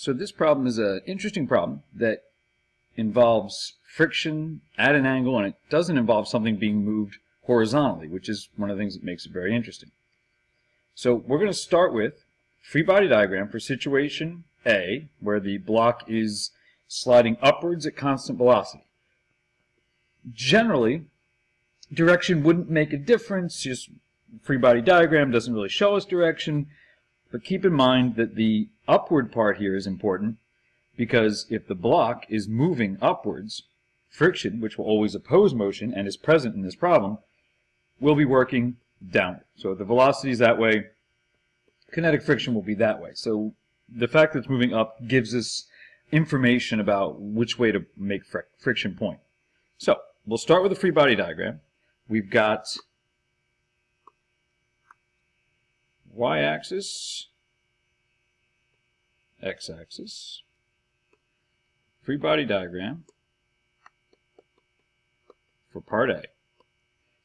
So this problem is an interesting problem that involves friction at an angle and it doesn't involve something being moved horizontally, which is one of the things that makes it very interesting. So we're going to start with free body diagram for situation A, where the block is sliding upwards at constant velocity. Generally, direction wouldn't make a difference, just free body diagram doesn't really show us direction, but keep in mind that the upward part here is important because if the block is moving upwards, friction, which will always oppose motion and is present in this problem, will be working downward. So if the velocity is that way, kinetic friction will be that way. So the fact that it's moving up gives us information about which way to make fr friction point. So we'll start with a free body diagram. We've got y-axis, x-axis, free body diagram for part A.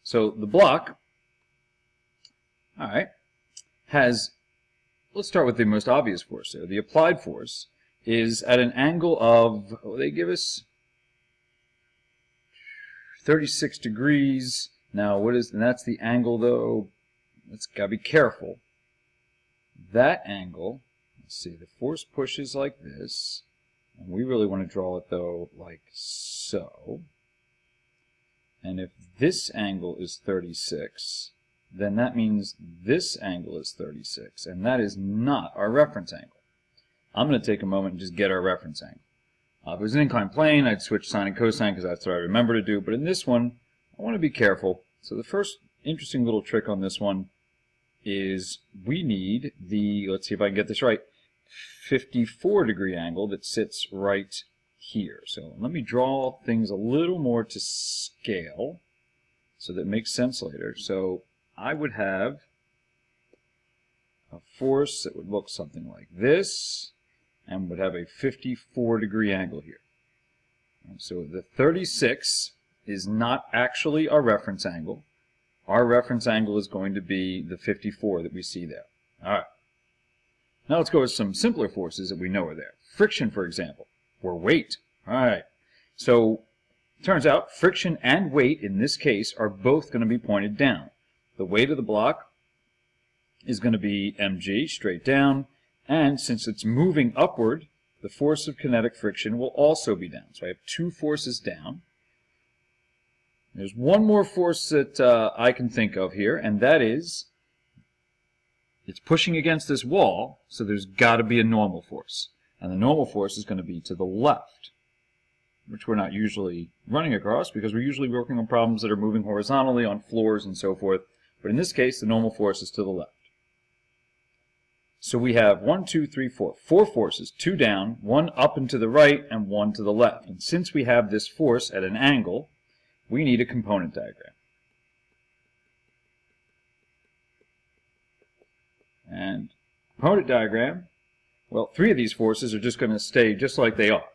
So the block, all right, has, let's start with the most obvious force there. The applied force is at an angle of, oh, they give us 36 degrees. Now, what is, and that's the angle though, let's gotta be careful. That angle, let's see, the force pushes like this, and we really want to draw it though like so. And if this angle is 36, then that means this angle is 36, and that is not our reference angle. I'm going to take a moment and just get our reference angle. Uh, if it was an inclined plane, I'd switch sine and cosine because that's what I remember to do, but in this one, I want to be careful. So the first interesting little trick on this one is we need the, let's see if I can get this right, 54 degree angle that sits right here. So let me draw things a little more to scale so that it makes sense later. So I would have a force that would look something like this and would have a 54 degree angle here. So the 36 is not actually our reference angle. Our reference angle is going to be the 54 that we see there. All right. Now let's go with some simpler forces that we know are there. Friction, for example, or weight. All right. So turns out friction and weight in this case are both going to be pointed down. The weight of the block is going to be mg straight down, and since it's moving upward, the force of kinetic friction will also be down. So I have two forces down. There's one more force that uh, I can think of here, and that is it's pushing against this wall, so there's got to be a normal force. And the normal force is going to be to the left, which we're not usually running across because we're usually working on problems that are moving horizontally on floors and so forth. But in this case, the normal force is to the left. So we have one, two, three, four. Four forces, two down, one up and to the right, and one to the left. And since we have this force at an angle, we need a component diagram. And component diagram, well, three of these forces are just going to stay just like they are.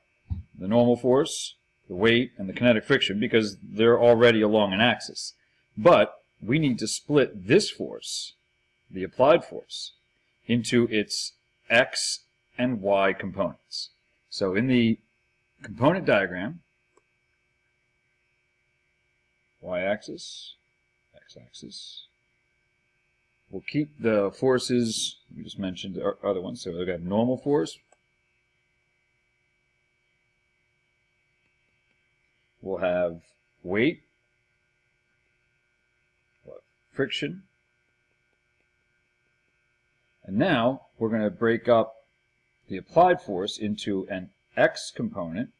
The normal force, the weight, and the kinetic friction because they're already along an axis. But we need to split this force, the applied force, into its x and y components. So in the component diagram, y-axis, x-axis, we'll keep the forces, we just mentioned the other ones, so we've got normal force, we'll have weight, we'll have friction, and now we're going to break up the applied force into an x component,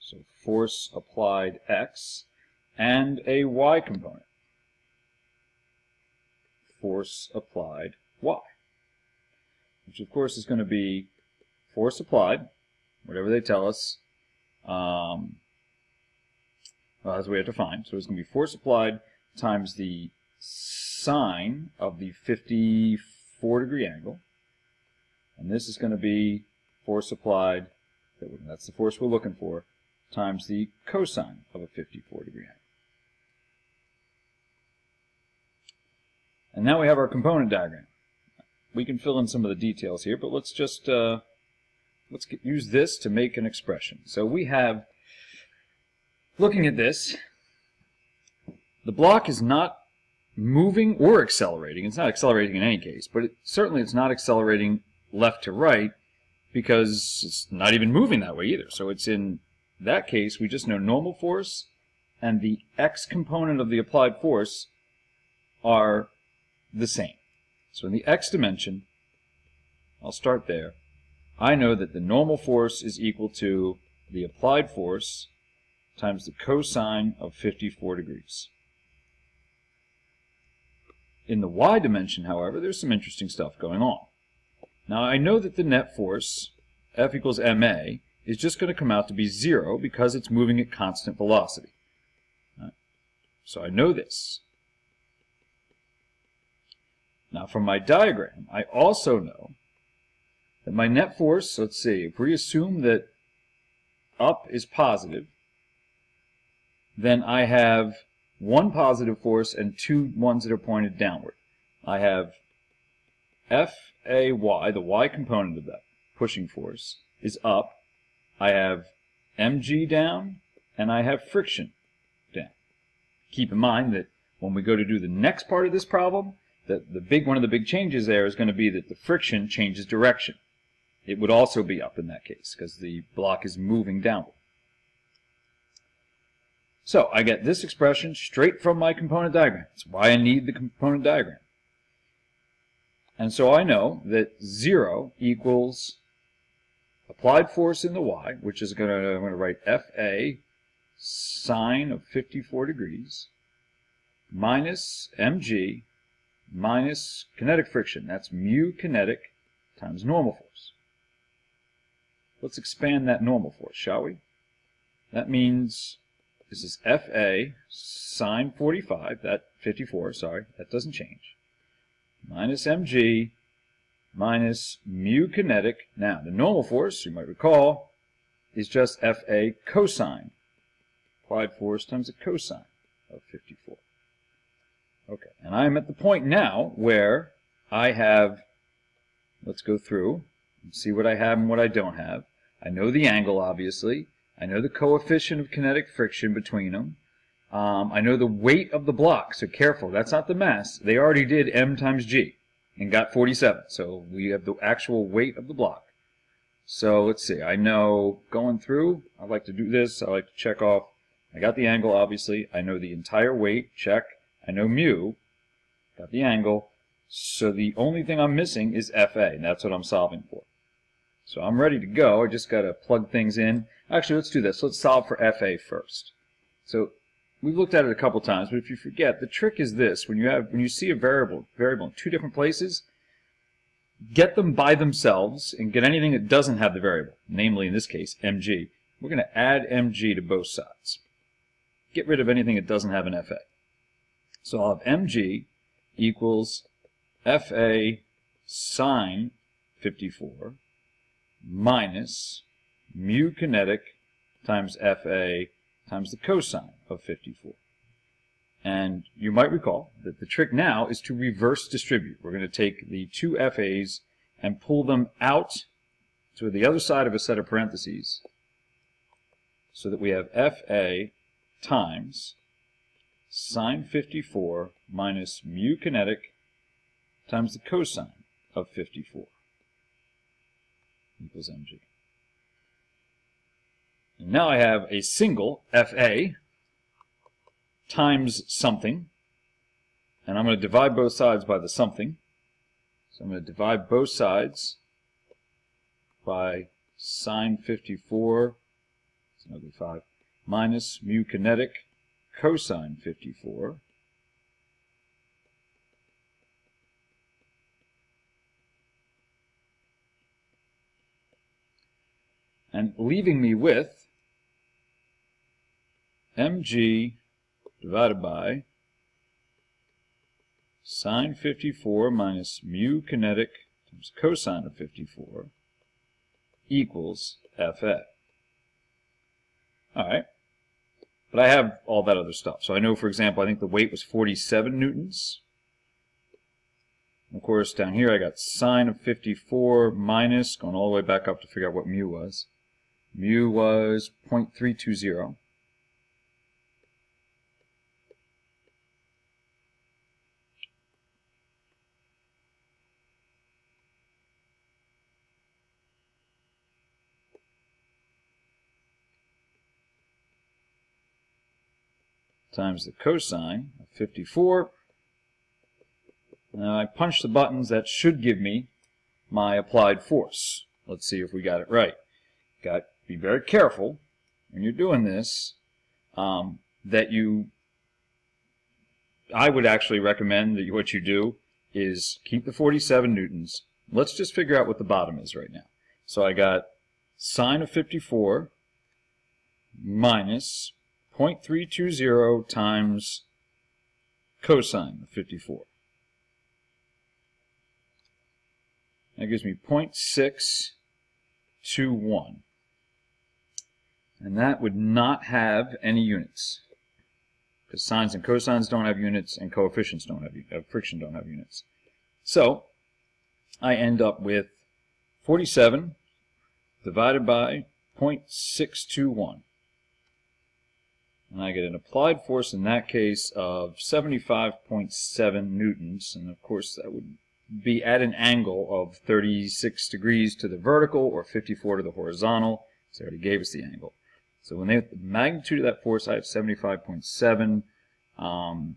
so force applied x, and a y component, force applied y, which of course is going to be force applied, whatever they tell us, um, well, that's what we have to find. So it's going to be force applied times the sine of the 54 degree angle. And this is going to be force applied, that's the force we're looking for, times the cosine of a 54 degree angle. And now we have our component diagram. We can fill in some of the details here, but let's just uh, let's get, use this to make an expression. So we have, looking at this, the block is not moving or accelerating. It's not accelerating in any case, but it, certainly it's not accelerating left to right because it's not even moving that way either. So it's in that case, we just know normal force and the x component of the applied force are the same. So in the x dimension, I'll start there. I know that the normal force is equal to the applied force times the cosine of 54 degrees. In the y dimension, however, there's some interesting stuff going on. Now I know that the net force, F equals ma, is just going to come out to be zero because it's moving at constant velocity. So I know this. Now from my diagram, I also know that my net force, let's see, if we assume that up is positive, then I have one positive force and two ones that are pointed downward. I have FAY, the y component of that pushing force, is up. I have mg down, and I have friction down. Keep in mind that when we go to do the next part of this problem, that the big one of the big changes there is going to be that the friction changes direction it would also be up in that case because the block is moving downward. So I get this expression straight from my component diagram. That's why I need the component diagram. And so I know that 0 equals applied force in the y, which is going to, I'm going to write FA sine of 54 degrees minus mg minus kinetic friction. That's mu kinetic times normal force. Let's expand that normal force, shall we? That means this is FA sine 45, that 54, sorry, that doesn't change, minus mg minus mu kinetic. Now, the normal force, you might recall, is just FA cosine. Applied force times the cosine of 54. Okay, and I'm at the point now where I have, let's go through, and see what I have and what I don't have. I know the angle, obviously. I know the coefficient of kinetic friction between them. Um, I know the weight of the block, so careful, that's not the mass. They already did m times g and got 47, so we have the actual weight of the block. So let's see, I know going through, I like to do this, I like to check off, I got the angle obviously, I know the entire weight, check, I know mu, got the angle, so the only thing I'm missing is FA, and that's what I'm solving for. So I'm ready to go. I just got to plug things in. Actually, let's do this. Let's solve for FA first. So we've looked at it a couple times, but if you forget, the trick is this. When you have when you see a variable variable in two different places, get them by themselves and get anything that doesn't have the variable, namely in this case mg. We're going to add mg to both sides. Get rid of anything that doesn't have an FA. So I'll have mg equals FA sine 54 minus mu kinetic times Fa times the cosine of 54. And you might recall that the trick now is to reverse distribute. We're going to take the two FAs and pull them out to the other side of a set of parentheses so that we have FA times sine 54 minus mu kinetic times the cosine of 54 equals mg. And now I have a single FA times something, and I'm going to divide both sides by the something. So I'm going to divide both sides by sine 54, it's another 5, minus mu kinetic cosine 54 and leaving me with mg divided by sine 54 minus mu kinetic times cosine of 54 equals Fa. All right. But I have all that other stuff. So I know, for example, I think the weight was 47 newtons. Of course, down here I got sine of 54 minus, going all the way back up to figure out what mu was. Mu was 0.320. times the cosine of 54. Now I punch the buttons that should give me my applied force. Let's see if we got it right. Got be very careful when you're doing this um, that you I would actually recommend that what you do is keep the 47 newtons. Let's just figure out what the bottom is right now. So I got sine of 54 minus 0.320 times cosine of 54. That gives me 0.621. And that would not have any units. Because sines and cosines don't have units, and coefficients don't have uh, friction don't have units. So, I end up with 47 divided by 0.621 and I get an applied force in that case of 75.7 newtons. And of course that would be at an angle of 36 degrees to the vertical or 54 to the horizontal. So they already gave us the angle. So when they have the magnitude of that force I have 75.7 um,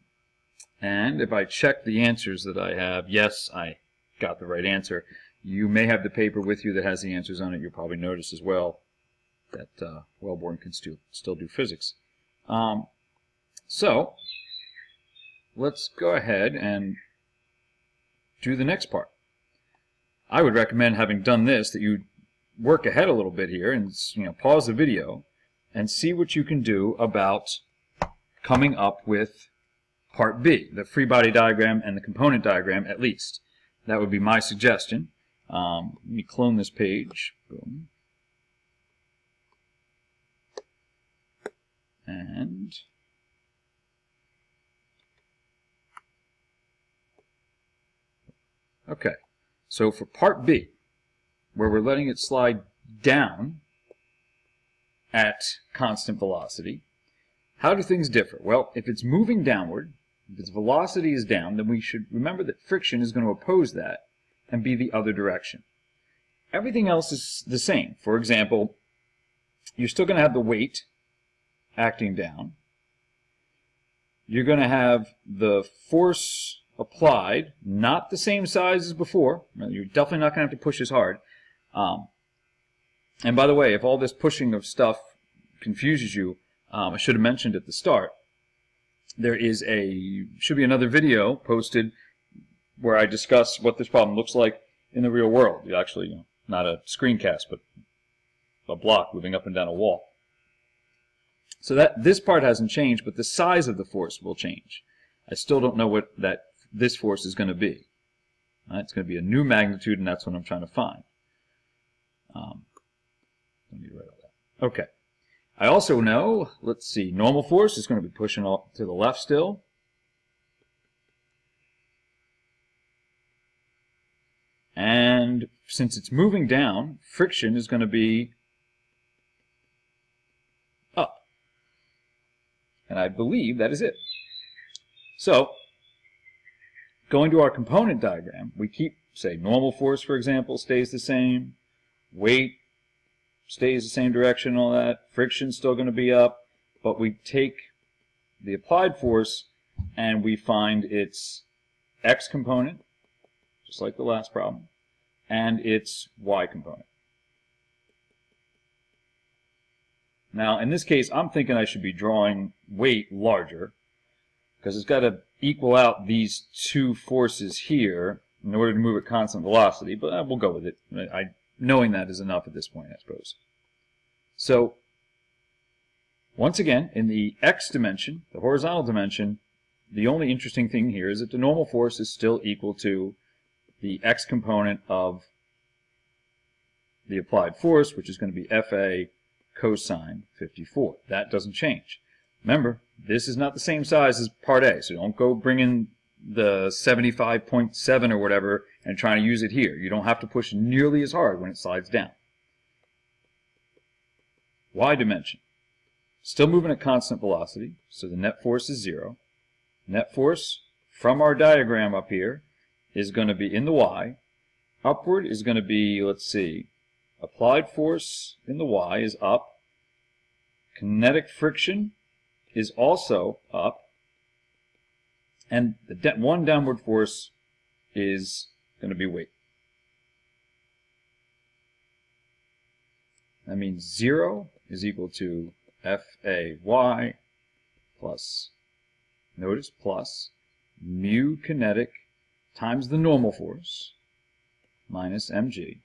and if I check the answers that I have yes I got the right answer. You may have the paper with you that has the answers on it. You'll probably notice as well that uh, Wellborn can still, still do physics um, so let's go ahead and do the next part. I would recommend having done this that you work ahead a little bit here and you know pause the video and see what you can do about coming up with part B, the free body diagram and the component diagram at least. That would be my suggestion. Um, let me clone this page. Boom. And okay so for part B where we're letting it slide down at constant velocity how do things differ? Well if it's moving downward if its velocity is down then we should remember that friction is going to oppose that and be the other direction. Everything else is the same. For example you're still going to have the weight acting down. You're going to have the force applied, not the same size as before. You're definitely not going to have to push as hard. Um, and by the way, if all this pushing of stuff confuses you, um, I should have mentioned at the start, there is a, should be another video posted where I discuss what this problem looks like in the real world. Actually, you know, not a screencast, but a block moving up and down a wall. So that this part hasn't changed, but the size of the force will change. I still don't know what that this force is going to be. Right, it's going to be a new magnitude, and that's what I'm trying to find. Um, need to write all that. Okay. I also know, let's see, normal force is going to be pushing to the left still. And since it's moving down, friction is going to be And I believe that is it. So, going to our component diagram, we keep, say, normal force, for example, stays the same. Weight stays the same direction, all that. Friction's still going to be up. But we take the applied force and we find its x component, just like the last problem, and its y component. Now, in this case, I'm thinking I should be drawing weight larger because it's got to equal out these two forces here in order to move at constant velocity, but uh, we'll go with it. I, knowing that is enough at this point, I suppose. So, once again, in the x dimension, the horizontal dimension, the only interesting thing here is that the normal force is still equal to the x component of the applied force, which is going to be Fa cosine 54. That doesn't change. Remember, this is not the same size as part A, so don't go bringing the 75.7 or whatever and trying to use it here. You don't have to push nearly as hard when it slides down. Y dimension. Still moving at constant velocity, so the net force is zero. Net force from our diagram up here is going to be in the Y. Upward is going to be, let's see, applied force in the Y is up. Kinetic friction is also up. And the one downward force is going to be weight. That means 0 is equal to FAY plus, notice plus, mu kinetic times the normal force minus mg.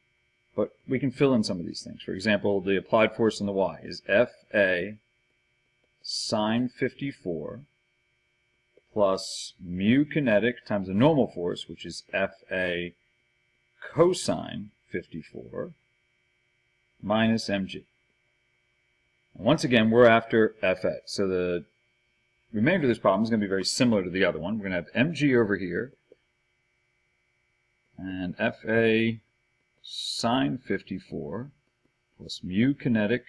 But we can fill in some of these things. For example, the applied force in the y is Fa sine 54 plus mu kinetic times the normal force, which is Fa cosine 54 minus mg. And once again, we're after Fa. So the remainder of this problem is going to be very similar to the other one. We're going to have mg over here and Fa sine 54 plus mu kinetic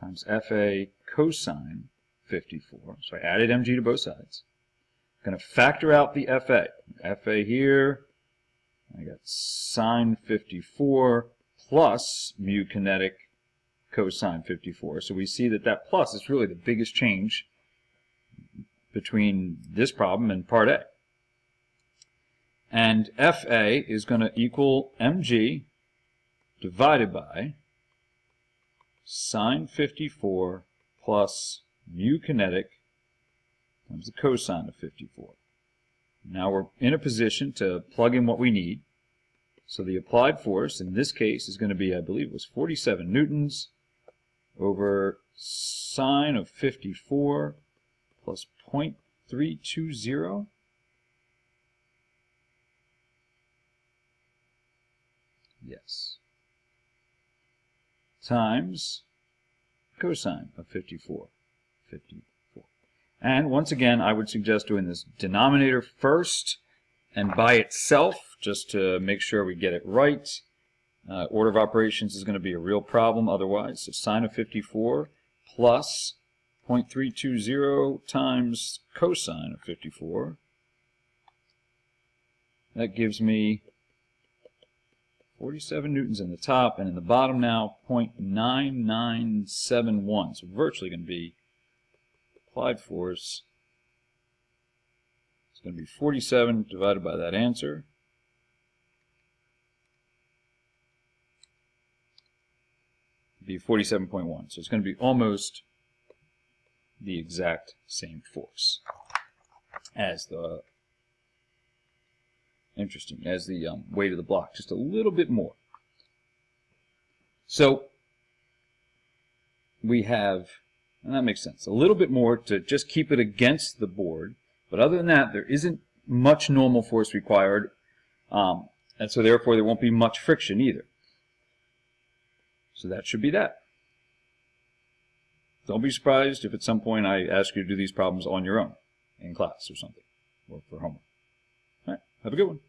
times Fa cosine 54. So I added mg to both sides. I'm going to factor out the Fa. Fa here, I got sine 54 plus mu kinetic cosine 54. So we see that that plus is really the biggest change between this problem and part A. And FA is going to equal mg divided by sine 54 plus mu kinetic times the cosine of 54. Now we're in a position to plug in what we need. So the applied force in this case is going to be, I believe, it was 47 newtons over sine of 54 plus 0.320. Yes. Times cosine of 54. 54. And once again, I would suggest doing this denominator first and by itself, just to make sure we get it right. Uh, order of operations is going to be a real problem otherwise. So sine of 54 plus 0.320 times cosine of 54. That gives me 47 newtons in the top, and in the bottom now 0.9971. So virtually going to be applied force. It's going to be 47 divided by that answer. Be 47.1. So it's going to be almost the exact same force as the Interesting, as the um, weight of the block, just a little bit more. So we have, and that makes sense, a little bit more to just keep it against the board. But other than that, there isn't much normal force required, um, and so therefore there won't be much friction either. So that should be that. Don't be surprised if at some point I ask you to do these problems on your own in class or something, or for homework. All right, have a good one.